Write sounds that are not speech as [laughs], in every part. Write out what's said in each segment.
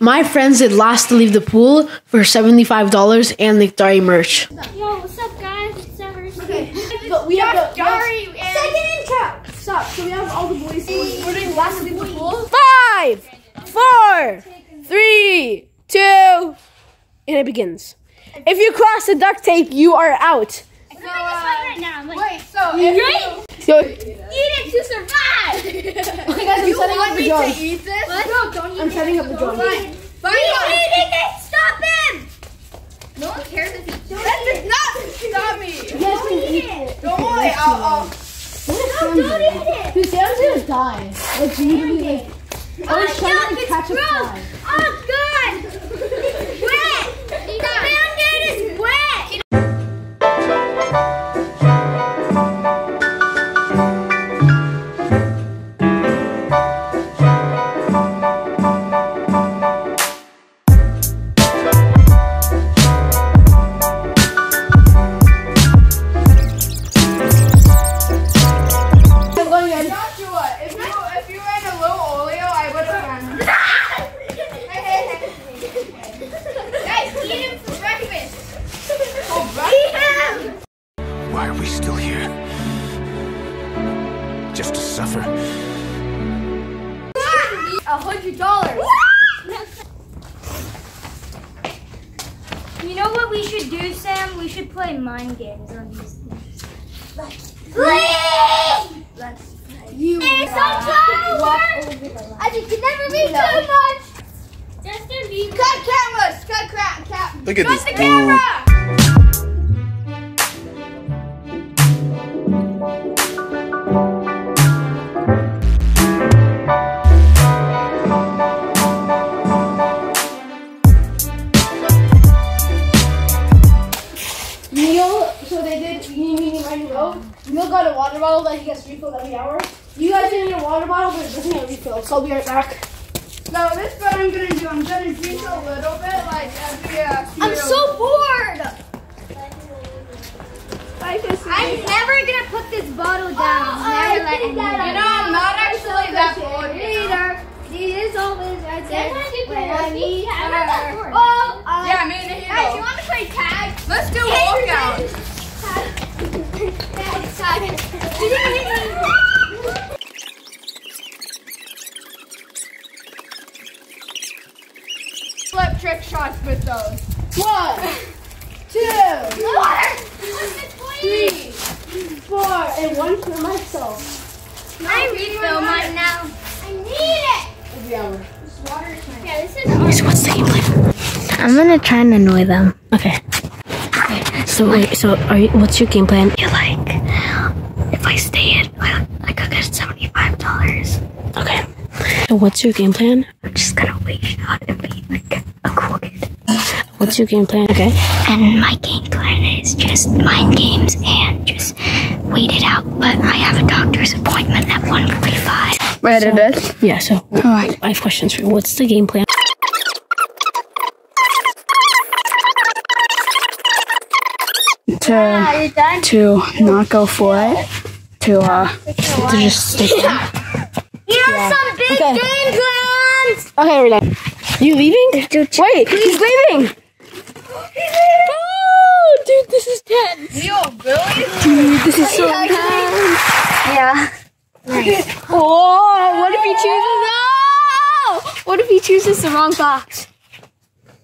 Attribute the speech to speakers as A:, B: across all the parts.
A: My friends did last to leave the pool for $75 and the Dari merch.
B: Yo, what's up, guys? It's Severs.
C: Okay, but we have the
B: Dari and
C: second intro. Stop. So we have all the boys. We're doing last in the pool.
A: Five, four, three, two, and it begins. If you cross the duct tape, you are out.
B: I'm gonna make this fun right now. Like,
C: Wait, so if
A: So,
B: eat it to survive.
A: okay, guys, I'm
C: you
A: setting up the
C: to eat this,
B: What?
C: no, don't eat
A: I'm
C: it.
A: setting up the drone.
C: Fine. Fine.
B: He's eating it. Stop him. No one cares if he.
C: That does not stop me.
A: Yes,
B: Don't eat it.
C: Don't worry, I'll, I'll.
B: No, don't eat it.
A: Dude, Sam's gonna die. Like, literally, like,
B: Oh,
A: was uh, trying to catch a fly.
B: Oh, God. Play mind games on these things. Please! Let's play.
C: You.
B: It's so close! I just can never be too much! Justin Bieber.
C: Cut cameras. Cut crap. Cap.
D: Look at
C: Cut
D: this
C: the
D: dude.
C: camera.
A: I'll be right back.
C: No, this is what I'm gonna do. I'm gonna drink a little bit, like every. Uh,
B: I'm so bored!
C: Like this.
B: I'm never gonna put this bottle down. never let anyone.
C: You know, I'm not actually that bored.
B: Either. He is always right there. When I need
C: I'm
B: her.
C: not that bored.
B: Oh, uh,
C: Yeah, me and the
B: Guys,
C: hero.
B: you want to play tag?
C: Let's do walkout. Flip trick shots with those.
A: One, two, three, four, and one for myself.
B: I refill mine now. I need it.
A: Every hour.
B: Yeah, this is
E: So what's the game plan? I'm gonna try and annoy them. Okay. Okay. So wait. So are you? What's your game plan? You're like, if I stay in, I, I could get seventy-five dollars. Okay. So what's your game plan? I'm just gonna wait out and be like a cool kid. What's your game plan? Okay. And my game plan is just mind games and just wait it out. But I have a doctor's appointment at one forty-five.
C: Ready this?
E: Yeah. So All right. I have questions for you. What's the game plan?
C: To
B: you done?
C: to not go for it. To uh.
E: To just stay in.
B: You have some big
A: Okay.
B: game plans.
A: Okay, we're done. You leaving? Wait, he's leaving. Oh, dude, this is.
C: Yo, Billy.
A: Dude, this is so tense.
B: Yeah. Nice.
A: Oh, what if he chooses? Oh, what if he chooses the wrong box?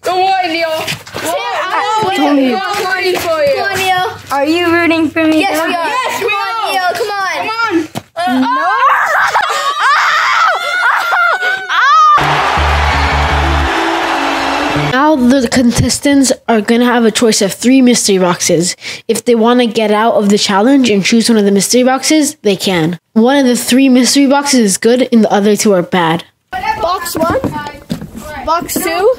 C: Don't worry, Neil. Whoa,
A: Tony.
C: I'm ready for you.
B: Come on, Neil.
E: Are you rooting for me?
B: Yes, we are.
C: Yes, we are.
A: The contestants are gonna have a choice of three mystery boxes. If they want to get out of the challenge and choose one of the mystery boxes, they can. One of the three mystery boxes is good, and the other two are bad. Box one, box two.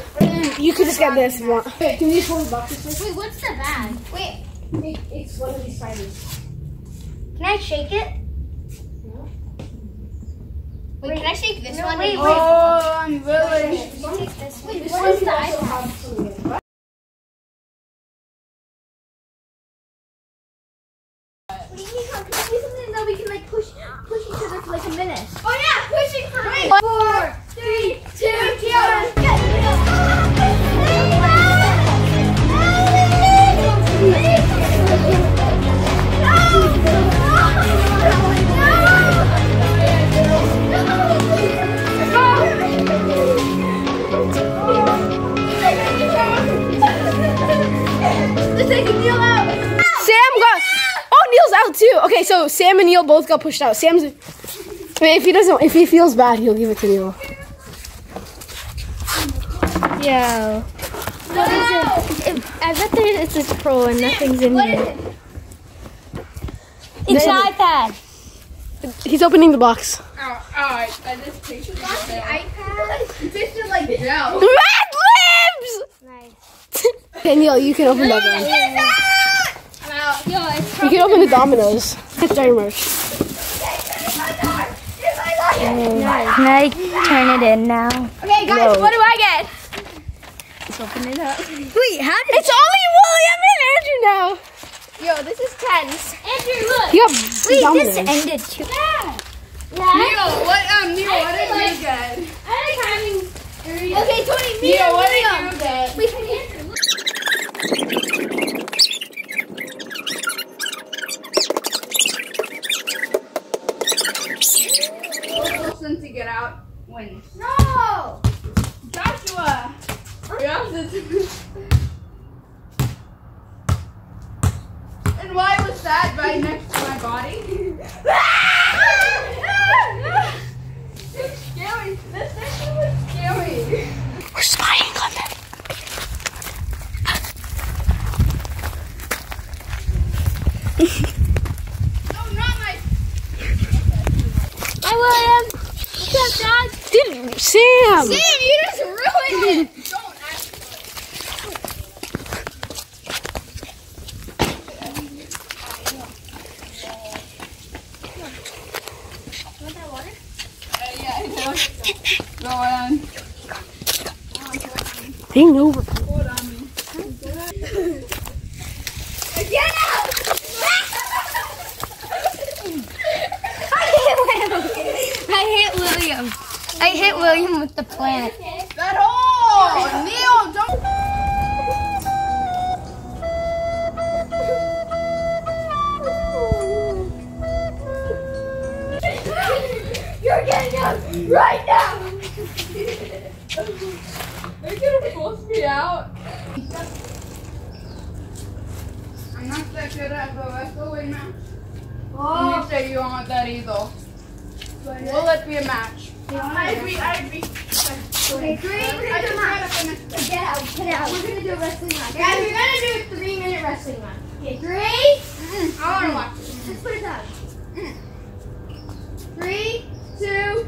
A: You can just get this if you want. Can you just hold the boxes?
B: Wait, what's the bag? Wait,
A: It's one of these sizes.
B: can I shake it? Wait, can I shake this one? Wait,
C: oh.
B: wait. Oh, I'm
A: really. Sam and Neil both got pushed out. Sam's. I mean, if he doesn't, if he feels bad, he'll give it to Neil.
E: Yo. What is it? If- I bet there is this pro and nothing's in here. It's an iPad.
A: He's opening the box.
C: Oh, alright. I just tasted the iPad. It tasted like gel.
A: Red lips.
E: Nice. [laughs]
A: Okay, Neil, you can open that one.
C: I'm out.
E: Yo, it's
A: You can open the dominoes. It's very much.
E: Can I turn it in now?
C: Okay, guys,
A: No.
C: what do I get?
E: Let's open it up. Wait, how did
A: It's only William and Andrew now.
C: Yo, this is tense.
E: Andrew look?
A: You have
E: Wait,
A: dominoes.
E: this ended too. Yeah.
C: Neil, what, um, Neil, what did you get?
E: I like having.
C: Okay, Tony, Neil, what did you get?
E: Wait, Andrew, look.
C: Wilson to get out wins.
B: No!
C: Joshua! We have to- and why was that right next to my body? it's scary. This thing was scary.
A: We're spying on them.
C: No, not my.
E: Hi, William. What's up, dog?
A: Dude, Sam.
C: Sam, you just ruined it. Don't act. Go on.
B: Right now!
C: They're gonna force me out. I'm not that good at the wrestling match. You oh. say you want that either. Will it be a match? I agree, I agree.
B: Okay, three minutes match.
C: gotta finish this.
B: Get out, get out. We're gonna do a wrestling match. Guys, we're gonna do a three minute wrestling match. Okay, three.
C: I wanna watch it.
B: Let's put it down. Mm. Three, two,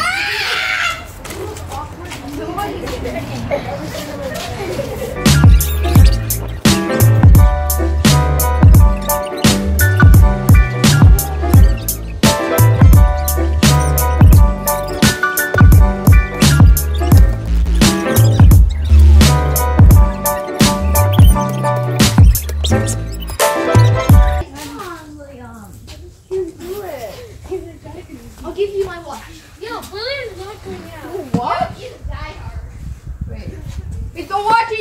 B: Hadi. Watching